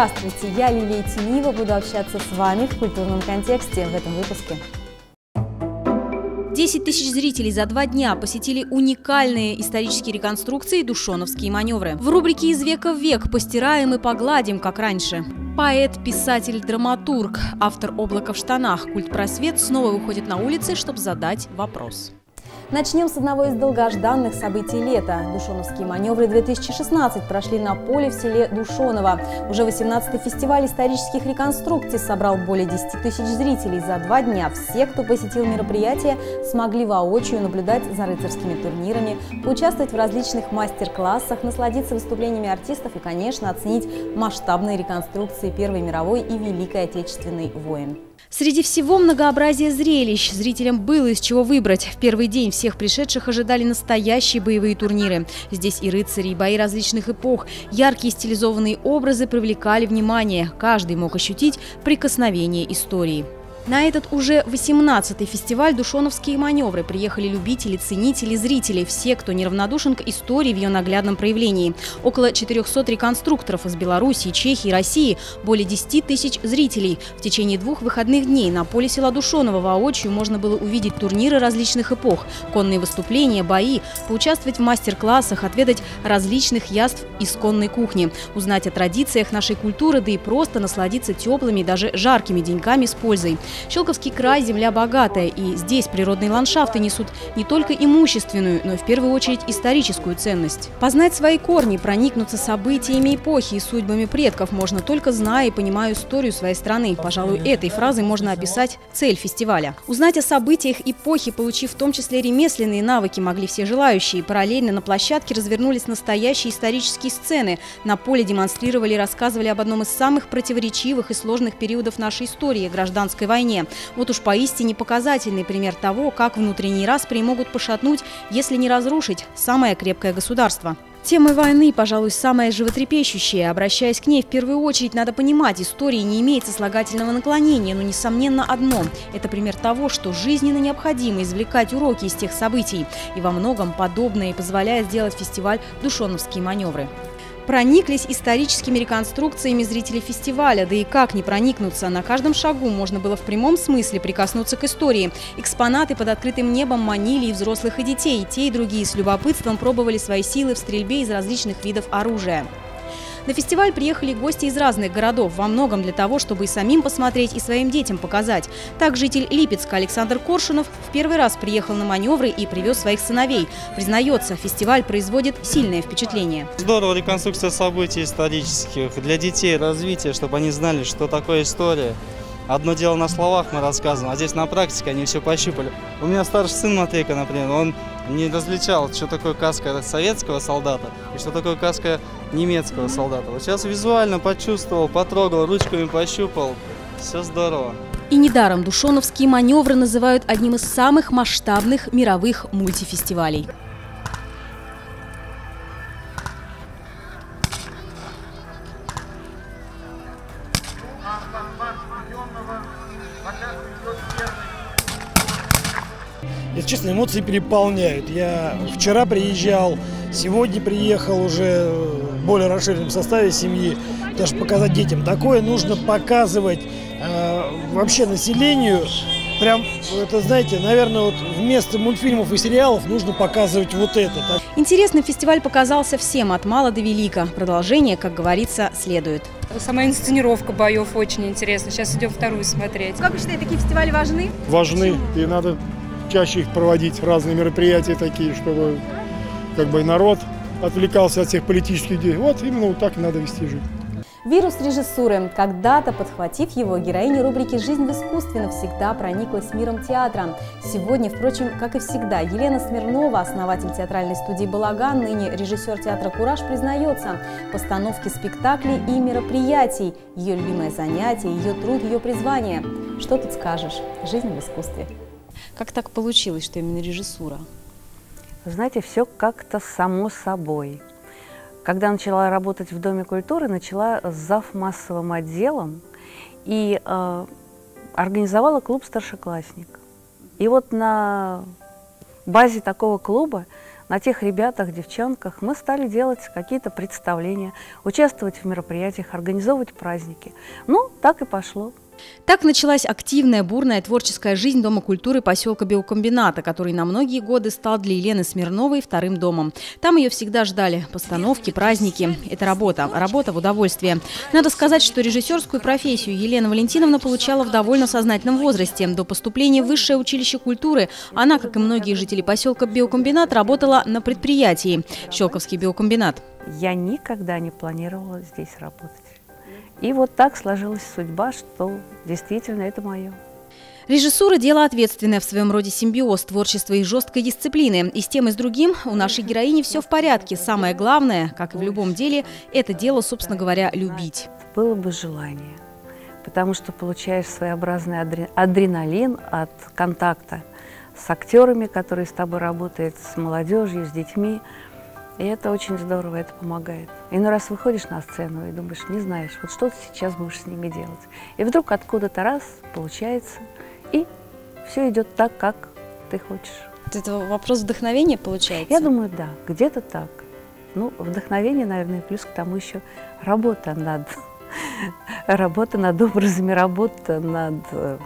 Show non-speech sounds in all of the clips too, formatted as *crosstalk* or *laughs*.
Здравствуйте, я Лилия Тинива, буду общаться с вами в культурном контексте в этом выпуске. 10 тысяч зрителей за два дня посетили уникальные исторические реконструкции «Душоновские маневры». В рубрике «Из века в век» постираем и погладим, как раньше. Поэт, писатель, драматург, автор «Облака в штанах» Культпросвет снова выходит на улицы, чтобы задать вопрос. Начнем с одного из долгожданных событий лета. Душоновские маневры 2016 прошли на поле в селе Душоново. Уже 18-й фестиваль исторических реконструкций собрал более 10 тысяч зрителей. За два дня все, кто посетил мероприятие, смогли воочию наблюдать за рыцарскими турнирами, поучаствовать в различных мастер-классах, насладиться выступлениями артистов и, конечно, оценить масштабные реконструкции Первой мировой и Великой Отечественной войн. Среди всего многообразия зрелищ зрителям было из чего выбрать. В первый день всех пришедших ожидали настоящие боевые турниры. Здесь и рыцари, и бои различных эпох. Яркие стилизованные образы привлекали внимание. Каждый мог ощутить прикосновение истории. На этот уже 18-й фестиваль «Душоновские маневры» приехали любители, ценители, зрители, все, кто неравнодушен к истории в ее наглядном проявлении. Около 400 реконструкторов из Беларуси, Чехии, России, более 10 тысяч зрителей. В течение двух выходных дней на поле села Душонова воочию можно было увидеть турниры различных эпох, конные выступления, бои, поучаствовать в мастер-классах, отведать различных яств исконной кухни, узнать о традициях нашей культуры, да и просто насладиться теплыми, даже жаркими деньками с пользой. Щелковский край – земля богатая, и здесь природные ландшафты несут не только имущественную, но и в первую очередь историческую ценность. Познать свои корни, проникнуться событиями эпохи и судьбами предков можно только зная и понимая историю своей страны. Пожалуй, этой фразой можно описать цель фестиваля. Узнать о событиях эпохи, получив в том числе ремесленные навыки, могли все желающие. Параллельно на площадке развернулись настоящие исторические сцены. На поле демонстрировали и рассказывали об одном из самых противоречивых и сложных периодов нашей истории – гражданской войны войне. Вот уж поистине показательный пример того, как внутренние распри могут пошатнуть, если не разрушить самое крепкое государство. Тема войны, пожалуй, самая животрепещущая. Обращаясь к ней, в первую очередь надо понимать, истории не имеет сослагательного наклонения, но, несомненно, одно – это пример того, что жизненно необходимо извлекать уроки из тех событий. И во многом подобное позволяет сделать фестиваль «Душоновские маневры». Прониклись историческими реконструкциями зрители фестиваля, да и как не проникнуться. На каждом шагу можно было в прямом смысле прикоснуться к истории. Экспонаты под открытым небом манили и взрослых, и детей. Те и другие с любопытством пробовали свои силы в стрельбе из различных видов оружия. На фестиваль приехали гости из разных городов, во многом для того, чтобы и самим посмотреть, и своим детям показать. Так житель Липецка Александр Коршунов в первый раз приехал на маневры и привез своих сыновей. Признается, фестиваль производит сильное впечатление. Здорово, реконструкция событий исторических, для детей развитие, чтобы они знали, что такое история. Одно дело на словах мы рассказываем, а здесь на практике они все пощупали. У меня старший сын Матвейка, например, он не различал, что такое каска советского солдата и что такое каска немецкого солдата. Вот сейчас визуально почувствовал, потрогал, ручками пощупал. Все здорово. И недаром душоновские маневры называют одним из самых масштабных мировых мультифестивалей. Если честно, эмоции переполняют. Я вчера приезжал, сегодня приехал уже в более расширенном составе семьи. Что показать детям такое нужно показывать э, вообще населению. Прям, это знаете, наверное, вот вместо мультфильмов и сериалов нужно показывать вот это. Интересный фестиваль показался всем от мала до велика. Продолжение, как говорится, следует. Сама инсценировка боев очень интересна. Сейчас идем вторую смотреть. Как вы считаете, такие фестивали важны? Важны. И надо чаще их проводить, разные мероприятия такие, чтобы как бы народ отвлекался от всех политических идей. Вот именно вот так и надо вести жизнь. Вирус режиссуры. Когда-то, подхватив его, героиня рубрики «Жизнь в искусстве» навсегда прониклась миром театра. Сегодня, впрочем, как и всегда, Елена Смирнова, основатель театральной студии «Балаган», ныне режиссер театра «Кураж», признается, постановки спектаклей и мероприятий – ее любимое занятие, ее труд, ее призвание. Что тут скажешь? Жизнь в искусстве. Как так получилось, что именно режиссура? знаете, все как-то само собой. Когда начала работать в Доме культуры, начала с зав массовым отделом и э, организовала клуб «Старшеклассник». И вот на базе такого клуба на тех ребятах, девчонках мы стали делать какие-то представления, участвовать в мероприятиях, организовывать праздники. Ну, так и пошло. Так началась активная, бурная творческая жизнь Дома культуры поселка Биокомбината, который на многие годы стал для Елены Смирновой вторым домом. Там ее всегда ждали постановки, праздники. Это работа, работа в удовольствие. Надо сказать, что режиссерскую профессию Елена Валентиновна получала в довольно сознательном возрасте. До поступления в Высшее училище культуры она, как и многие жители поселка Биокомбинат, работала на предприятии Щелковский биокомбинат. Я никогда не планировала здесь работать. И вот так сложилась судьба, что действительно это мое. Режиссура – дело ответственное в своем роде симбиоз творчества и жесткой дисциплины. И с тем, и с другим у нашей героини все в порядке. Самое главное, как и в любом деле, это дело, собственно говоря, любить. Было бы желание, потому что получаешь своеобразный адреналин от контакта с актерами, которые с тобой работают, с молодежью, с детьми – и это очень здорово, это помогает. Иной раз выходишь на сцену и думаешь, не знаешь, вот что ты сейчас будешь с ними делать. И вдруг откуда-то раз получается, и все идет так, как ты хочешь. Это вопрос вдохновения получается? Я думаю, да, где-то так. Ну, вдохновение, наверное, плюс к тому еще работа над *laughs* работа над образами, работа над э,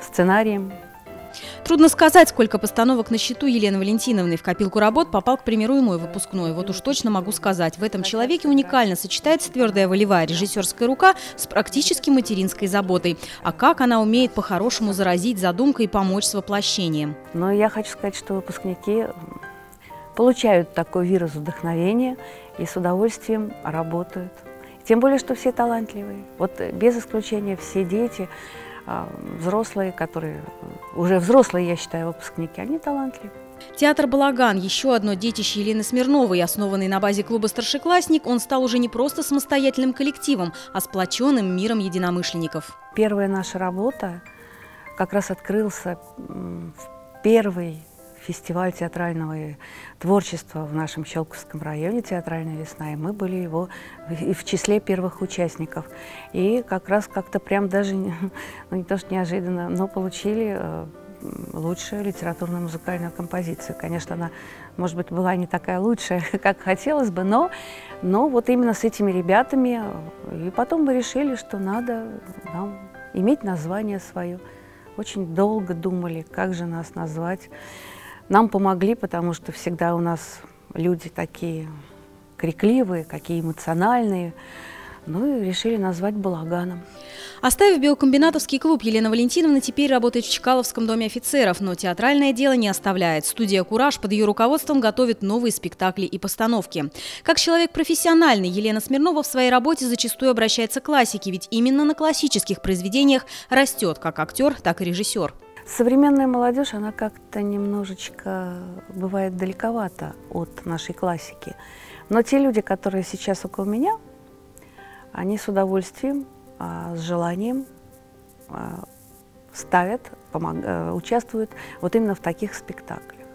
сценарием. Трудно сказать, сколько постановок на счету Елены Валентиновны. В копилку работ попал, к примеру, и мой выпускной. Вот уж точно могу сказать, в этом человеке уникально сочетается твердая волевая режиссерская рука с практически материнской заботой. А как она умеет по-хорошему заразить задумкой и помочь с воплощением? Но я хочу сказать, что выпускники получают такой вирус вдохновения и с удовольствием работают. Тем более, что все талантливые. Вот без исключения все дети взрослые, которые уже взрослые, я считаю, выпускники, они талантливы. Театр «Балаган» – еще одно детище Елены Смирновой. Основанный на базе клуба «Старшеклассник», он стал уже не просто самостоятельным коллективом, а сплоченным миром единомышленников. Первая наша работа как раз открылся в первый фестиваль театрального творчества в нашем Щелковском районе, театральная весна, и мы были его в, в числе первых участников. И как раз как-то прям даже, *laughs* ну не то что неожиданно, но получили э, лучшую литературную музыкальную композицию. Конечно, она, может быть, была не такая лучшая, *laughs* как хотелось бы, но, но вот именно с этими ребятами. И потом мы решили, что надо нам иметь название свое. Очень долго думали, как же нас назвать. Нам помогли, потому что всегда у нас люди такие крикливые, какие эмоциональные. Ну и решили назвать балаганом. Оставив биокомбинатовский клуб, Елена Валентиновна теперь работает в Чкаловском доме офицеров, но театральное дело не оставляет. Студия «Кураж» под ее руководством готовит новые спектакли и постановки. Как человек профессиональный, Елена Смирнова в своей работе зачастую обращается к классике, ведь именно на классических произведениях растет как актер, так и режиссер. Современная молодежь, она как-то немножечко бывает далековато от нашей классики. Но те люди, которые сейчас около меня, они с удовольствием, а, с желанием а, ставят, помог, а, участвуют вот именно в таких спектаклях.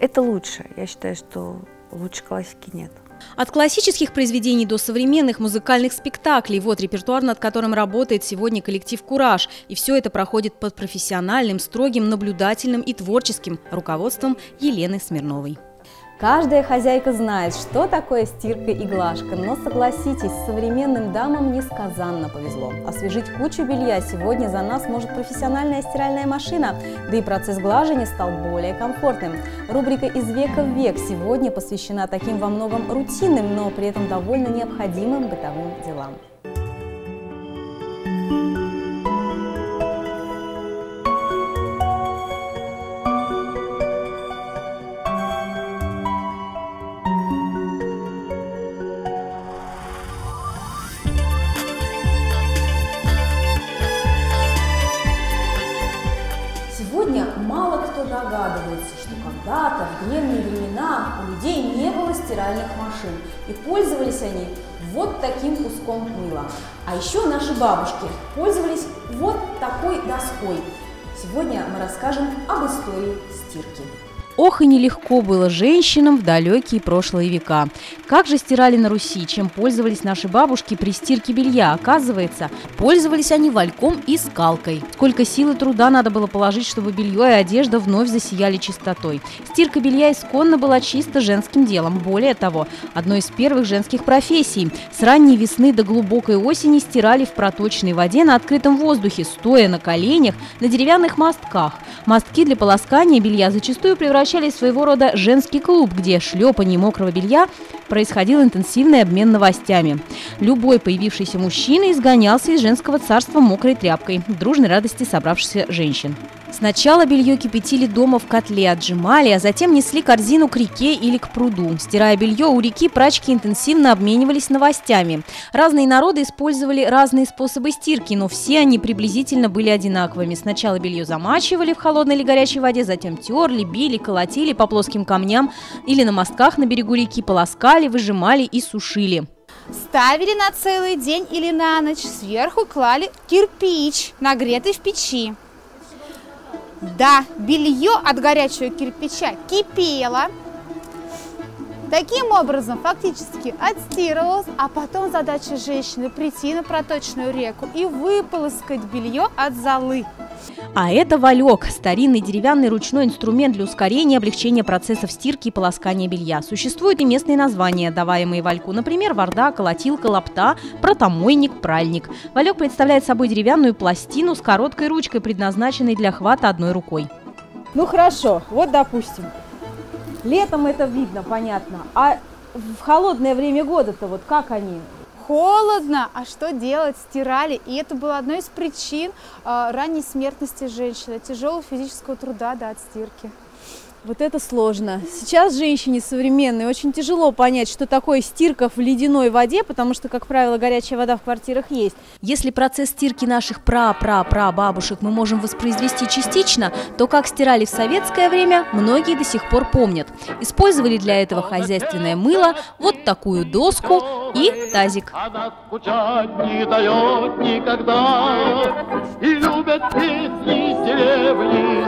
Это лучше. Я считаю, что лучше классики нет. От классических произведений до современных музыкальных спектаклей. Вот репертуар, над которым работает сегодня коллектив «Кураж». И все это проходит под профессиональным, строгим, наблюдательным и творческим руководством Елены Смирновой. Каждая хозяйка знает, что такое стирка и глажка, но согласитесь, современным дамам несказанно повезло. Освежить кучу белья сегодня за нас может профессиональная стиральная машина, да и процесс глажения стал более комфортным. Рубрика «Из века в век» сегодня посвящена таким во многом рутинным, но при этом довольно необходимым бытовым делам. А еще наши бабушки пользовались вот такой доской. Сегодня мы расскажем об истории стирки. Ох и нелегко было женщинам в далекие прошлые века. Как же стирали на Руси, чем пользовались наши бабушки при стирке белья? Оказывается, пользовались они вальком и скалкой. Сколько сил и труда надо было положить, чтобы белье и одежда вновь засияли чистотой. Стирка белья исконно была чисто женским делом. Более того, одной из первых женских профессий. С ранней весны до глубокой осени стирали в проточной воде на открытом воздухе, стоя на коленях на деревянных мостках. Мостки для полоскания белья зачастую превращались превращались в своего рода женский клуб, где шлепание мокрого белья происходил интенсивный обмен новостями. Любой появившийся мужчина изгонялся из женского царства мокрой тряпкой, дружной радости собравшихся женщин. Сначала белье кипятили дома в котле, отжимали, а затем несли корзину к реке или к пруду. Стирая белье у реки, прачки интенсивно обменивались новостями. Разные народы использовали разные способы стирки, но все они приблизительно были одинаковыми. Сначала белье замачивали в холодной или горячей воде, затем терли, били, колотили по плоским камням или на мостках на берегу реки, полоскали, выжимали и сушили. Ставили на целый день или на ночь, сверху клали кирпич, нагретый в печи. Да, белье от горячего кирпича кипело. Таким образом, фактически отстирывалось, а потом задача женщины прийти на проточную реку и выполоскать белье от золы. А это валек – старинный деревянный ручной инструмент для ускорения и облегчения процессов стирки и полоскания белья. Существуют и местные названия, даваемые вальку, например, варда, колотилка, лапта, протомойник, пральник. Валек представляет собой деревянную пластину с короткой ручкой, предназначенной для хвата одной рукой. Ну хорошо, вот допустим, летом это видно, понятно, а в холодное время года-то вот как они холодно, а что делать? Стирали. И это было одной из причин э, ранней смертности женщины, тяжелого физического труда да, от стирки. Вот это сложно. Сейчас женщине современной очень тяжело понять, что такое стирка в ледяной воде, потому что, как правило, горячая вода в квартирах есть. Если процесс стирки наших пра-пра-пра-бабушек мы можем воспроизвести частично, то как стирали в советское время, многие до сих пор помнят. Использовали для этого хозяйственное мыло, вот такую доску и тазик. Она скучать не дает никогда, и любят песни деревни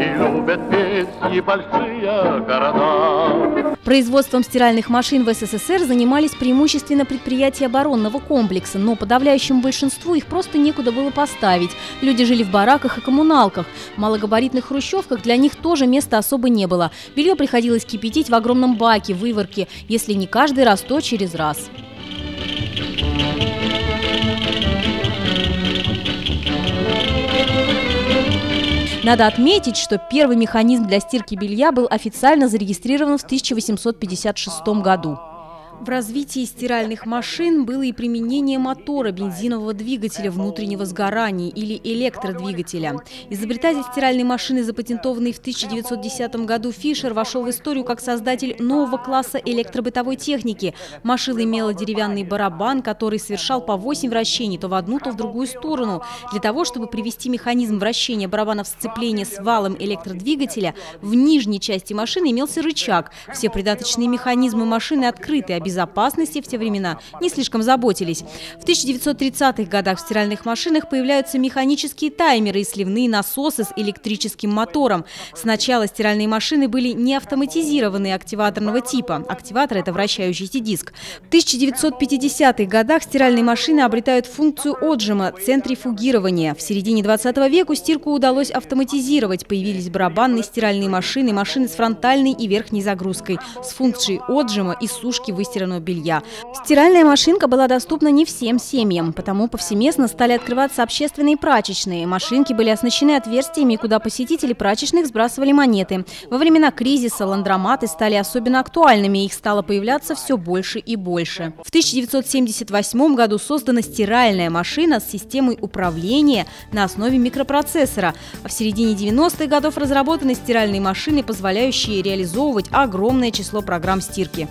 любят петь большие города. Производством стиральных машин в СССР занимались преимущественно предприятия оборонного комплекса, но подавляющему большинству их просто некуда было поставить. Люди жили в бараках и коммуналках. В малогабаритных хрущевках для них тоже места особо не было. Белье приходилось кипятить в огромном баке, выворке, если не каждый раз, то через раз. Надо отметить, что первый механизм для стирки белья был официально зарегистрирован в 1856 году. В развитии стиральных машин было и применение мотора бензинового двигателя внутреннего сгорания или электродвигателя. Изобретатель стиральной машины, запатентованный в 1910 году Фишер, вошел в историю как создатель нового класса электробытовой техники. Машина имела деревянный барабан, который совершал по 8 вращений то в одну, то в другую сторону. Для того, чтобы привести механизм вращения барабана в сцепление с валом электродвигателя, в нижней части машины имелся рычаг. Все придаточные механизмы машины открыты, безопасности в те времена не слишком заботились. В 1930-х годах в стиральных машинах появляются механические таймеры и сливные насосы с электрическим мотором. Сначала стиральные машины были не автоматизированные активаторного типа. Активатор – это вращающийся диск. В 1950-х годах стиральные машины обретают функцию отжима – центрифугирования. В середине 20 века стирку удалось автоматизировать. Появились барабанные стиральные машины, машины с фронтальной и верхней загрузкой, с функцией отжима и сушки выстиранного постиранного белья. Стиральная машинка была доступна не всем семьям, потому повсеместно стали открываться общественные прачечные. Машинки были оснащены отверстиями, куда посетители прачечных сбрасывали монеты. Во времена кризиса ландроматы стали особенно актуальными, их стало появляться все больше и больше. В 1978 году создана стиральная машина с системой управления на основе микропроцессора, а в середине 90-х годов разработаны стиральные машины, позволяющие реализовывать огромное число программ стирки.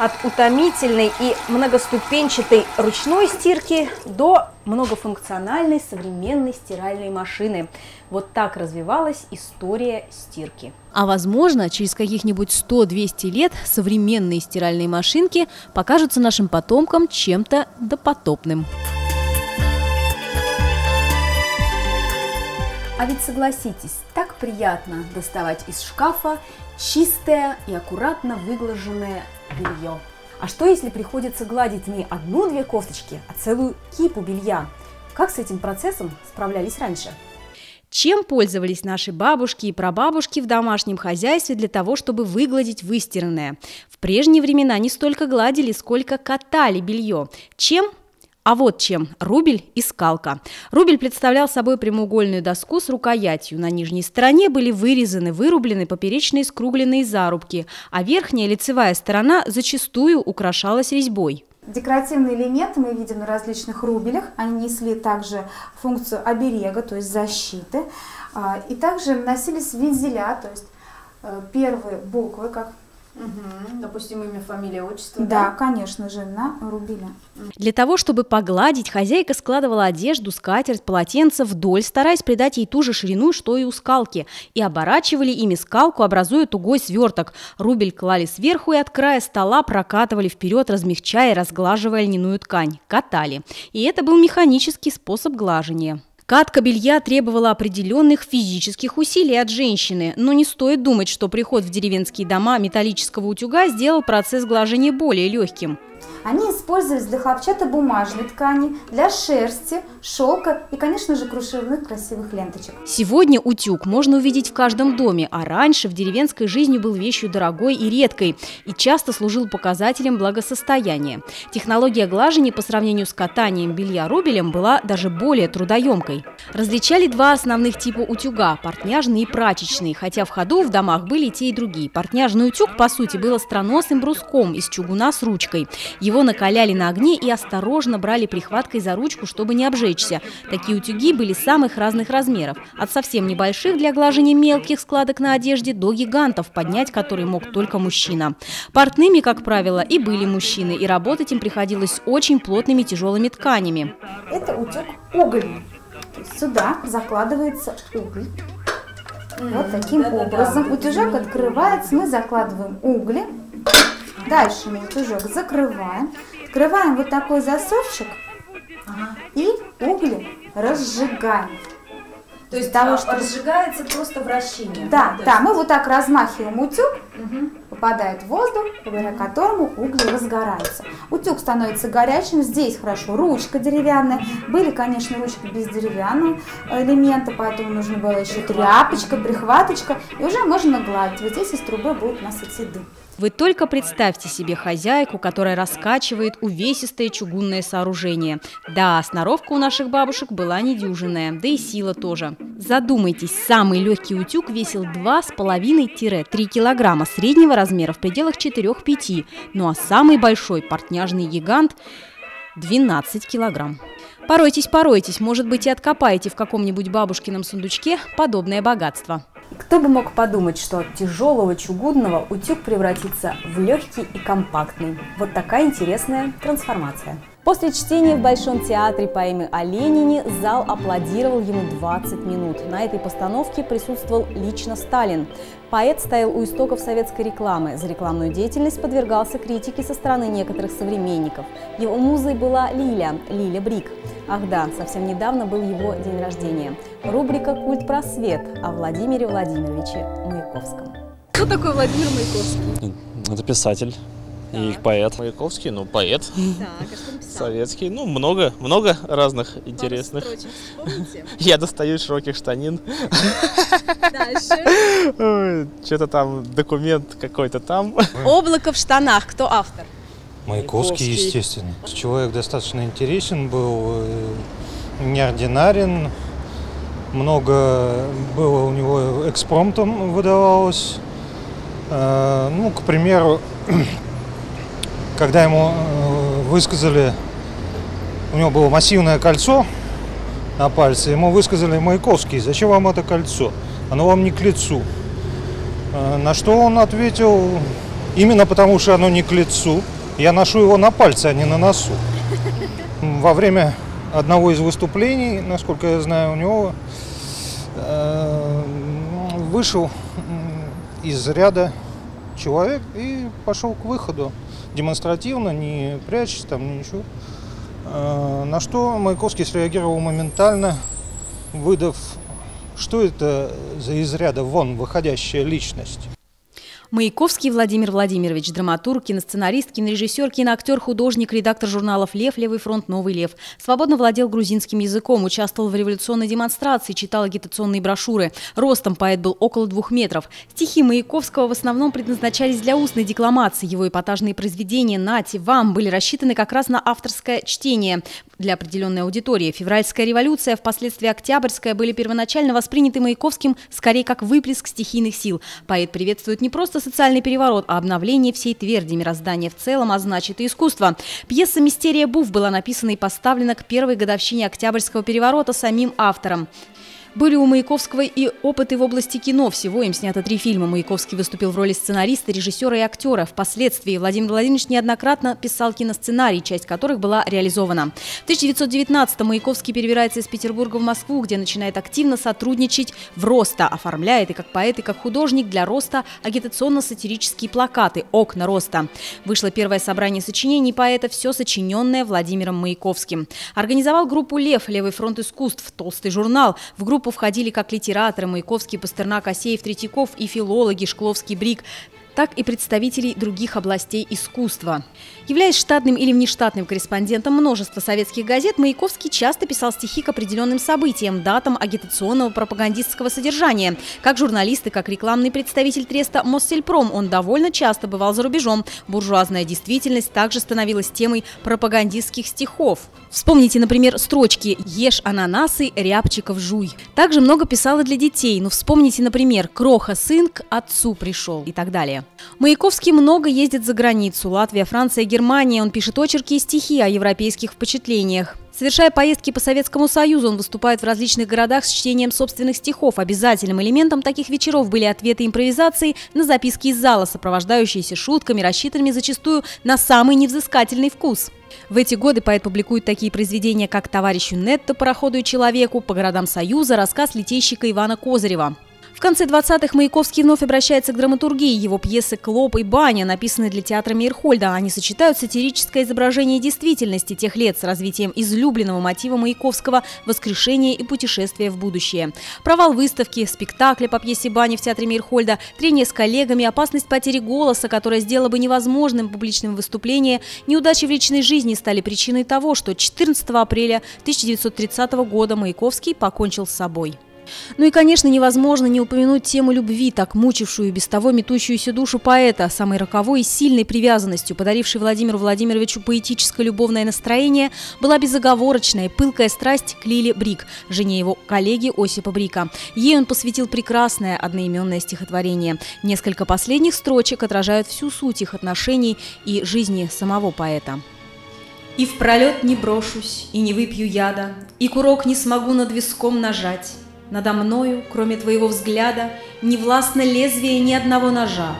От утомительной и многоступенчатой ручной стирки до многофункциональной современной стиральной машины. Вот так развивалась история стирки. А возможно, через каких-нибудь 100-200 лет современные стиральные машинки покажутся нашим потомкам чем-то допотопным. А ведь согласитесь, так приятно доставать из шкафа чистое и аккуратно выглаженное белье. А что, если приходится гладить не одну-две кофточки, а целую кипу белья? Как с этим процессом справлялись раньше? Чем пользовались наши бабушки и прабабушки в домашнем хозяйстве для того, чтобы выгладить выстиранное? В прежние времена не столько гладили, сколько катали белье. Чем? А вот чем – рубель и скалка. Рубель представлял собой прямоугольную доску с рукоятью. На нижней стороне были вырезаны, вырублены поперечные скругленные зарубки, а верхняя лицевая сторона зачастую украшалась резьбой. Декоративные элементы мы видим на различных рубелях. Они несли также функцию оберега, то есть защиты. А, и также носились вензеля, то есть э, первые буквы, как Угу. Допустим, имя, фамилия, отчество. Да, да, конечно же, на рубиле. Для того, чтобы погладить, хозяйка складывала одежду, скатерть, полотенце вдоль, стараясь придать ей ту же ширину, что и у скалки, и оборачивали ими скалку, образуя тугой сверток. Рубель клали сверху и от края стола прокатывали вперед, размягчая и разглаживая льняную ткань. Катали. И это был механический способ глажения. Катка белья требовала определенных физических усилий от женщины, но не стоит думать, что приход в деревенские дома металлического утюга сделал процесс глажения более легким. Они использовались для хлопчатобумажной ткани, для шерсти, шелка и, конечно же, кружевных красивых ленточек. Сегодня утюг можно увидеть в каждом доме, а раньше в деревенской жизни был вещью дорогой и редкой и часто служил показателем благосостояния. Технология глажения по сравнению с катанием белья рубелем была даже более трудоемкой. Различали два основных типа утюга – портняжный и прачечный, хотя в ходу в домах были и те, и другие. Портняжный утюг, по сути, был остроносым бруском из чугуна с ручкой. Его накаляли на огне и осторожно брали прихваткой за ручку, чтобы не обжечься. Такие утюги были самых разных размеров. От совсем небольших для глажения мелких складок на одежде до гигантов, поднять которые мог только мужчина. Портными, как правило, и были мужчины, и работать им приходилось очень плотными тяжелыми тканями. Это утюг угольный. Сюда закладывается уголь. Вот таким образом. Утюжок открывается, мы закладываем угли. Дальше мы утюжок закрываем. Открываем вот такой засовчик ага. и угли разжигаем. То есть того, что разжигается просто вращение. Да, да, мы вот так размахиваем утюг, угу. попадает воздух, благодаря которому угли разгораются. Утюг становится горячим, здесь хорошо ручка деревянная. Были, конечно, ручки без деревянного элемента, поэтому нужна была еще тряпочка, прихваточка, и уже можно гладить. Вот здесь из трубы будут у нас идти дым. Вы только представьте себе хозяйку, которая раскачивает увесистое чугунное сооружение. Да, сноровка у наших бабушек была недюжинная, да и сила тоже. Задумайтесь, самый легкий утюг весил 2,5-3 килограмма среднего размера в пределах 4-5, ну а самый большой портняжный гигант 12 килограмм. Поройтесь, поройтесь, может быть и откопаете в каком-нибудь бабушкином сундучке подобное богатство. Кто бы мог подумать, что от тяжелого чугунного утюг превратится в легкий и компактный. Вот такая интересная трансформация. После чтения в Большом театре поэмы о Ленине зал аплодировал ему 20 минут. На этой постановке присутствовал лично Сталин. Поэт стоял у истоков советской рекламы. За рекламную деятельность подвергался критике со стороны некоторых современников. Его музой была Лиля, Лиля Брик. Ах да, совсем недавно был его день рождения. Рубрика «Культ просвет» о Владимире Владимировиче Маяковском. Кто такой Владимир Маяковский? Это писатель и поэт. Маяковский, ну, поэт. Так, а что написал? Советский. Ну, много, много разных интересных. *laughs* Я достаю из широких штанин. Дальше. *laughs* Что-то там, документ какой-то там. Облако в штанах. Кто автор? Маяковский, естественно. Человек достаточно интересен был, э, неординарен. Много было у него экспромтом выдавалось. Э, ну, к примеру, *clears throat* когда ему э, высказали, у него было массивное кольцо на пальце, ему высказали Маяковский, зачем вам это кольцо? Оно вам не к лицу. Э, на что он ответил, именно потому что оно не к лицу – Я ношу его на пальце, а не на носу. Во время одного из выступлений, насколько я знаю, у него э, вышел из ряда человек и пошел к выходу демонстративно, не прячась там, ничего. Э, на что Маяковский среагировал моментально, выдав, что это за из ряда вон выходящая личность. Маяковский Владимир Владимирович, драматург, киносценарист, кинорежиссер, киноактер, художник, редактор журналов «Лев», «Левый фронт», «Новый лев». Свободно владел грузинским языком, участвовал в революционной демонстрации, читал агитационные брошюры. Ростом поэт был около двух метров. Стихи Маяковского в основном предназначались для устной декламации. Его эпатажные произведения «Нати», «Вам» были рассчитаны как раз на авторское чтение для определенной аудитории. Февральская революция, впоследствии Октябрьская были первоначально восприняты Маяковским скорее как выплеск стихийных сил. Поэт приветствует не просто социальный переворот, а обновление всей тверди мироздания в целом, а значит и искусство. Пьеса «Мистерия Буф» была написана и поставлена к первой годовщине Октябрьского переворота самим автором. Были у Маяковского и опыты в области кино. Всего им снято три фильма. Маяковский выступил в роли сценариста, режиссера и актера. Впоследствии Владимир Владимирович неоднократно писал киносценарий, часть которых была реализована. В 1919-м Маяковский перебирается из Петербурга в Москву, где начинает активно сотрудничать в «Роста», оформляет и как поэт, и как художник для «Роста» агитационно-сатирические плакаты «Окна Роста». Вышло первое собрание сочинений поэта, все сочиненное Владимиром Маяковским. Организовал группу «Лев», «Левый фронт искусств», «Толстый журнал». В группу группу входили как литераторы Маяковский, Пастернак, Асеев, Третьяков и филологи Шкловский, Брик, так и представителей других областей искусства. Являясь штатным или внештатным корреспондентом множества советских газет, Маяковский часто писал стихи к определенным событиям, датам агитационного пропагандистского содержания. Как журналист и как рекламный представитель треста «Моссельпром» он довольно часто бывал за рубежом. Буржуазная действительность также становилась темой пропагандистских стихов. Вспомните, например, строчки «Ешь ананасы, рябчиков жуй». Также много писала для детей, но вспомните, например, «Кроха сын к отцу пришел» и так далее. Маяковский много ездит за границу. Латвия, Франция, Германия. Он пишет очерки и стихи о европейских впечатлениях. Совершая поездки по Советскому Союзу, он выступает в различных городах с чтением собственных стихов. Обязательным элементом таких вечеров были ответы импровизации на записки из зала, сопровождающиеся шутками, рассчитанными зачастую на самый невзыскательный вкус. В эти годы поэт публикует такие произведения, как «Товарищу Нетто, пароходу и человеку», «По городам Союза», рассказ литейщика Ивана Козырева. В конце 20-х Маяковский вновь обращается к драматургии. Его пьесы «Клоп» и «Баня» написаны для театра Мейрхольда. Они сочетают сатирическое изображение действительности тех лет с развитием излюбленного мотива Маяковского «Воскрешение и путешествие в будущее». Провал выставки, спектакля по пьесе «Баня» в театре Мейрхольда, трение с коллегами, опасность потери голоса, которая сделала бы невозможным публичным выступление, неудачи в личной жизни стали причиной того, что 14 апреля 1930 года Маяковский покончил с собой. Ну и, конечно, невозможно не упомянуть тему любви, так мучившую без того метущуюся душу поэта, самой роковой и сильной привязанностью, подарившей Владимиру Владимировичу поэтическое любовное настроение, была безоговорочная, пылкая страсть к Лиле Брик, жене его коллеги Осипа Брика. Ей он посвятил прекрасное одноименное стихотворение. Несколько последних строчек отражают всю суть их отношений и жизни самого поэта. И в пролет не брошусь, и не выпью яда, И курок не смогу над виском нажать. Надо мною, кроме твоего взгляда, Не властно лезвие ни одного ножа.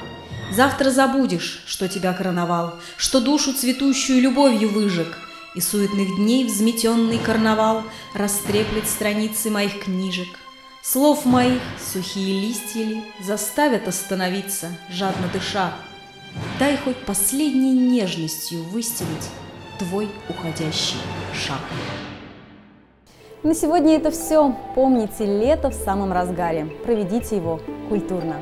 Завтра забудешь, что тебя короновал, Что душу цветущую любовью выжег, И суетных дней взметенный карнавал Растреплет страницы моих книжек. Слов моих сухие листья ли Заставят остановиться, жадно дыша. Дай хоть последней нежностью выстелить Твой уходящий шаг. На сегодня это все. Помните, лето в самом разгаре. Проведите его культурно.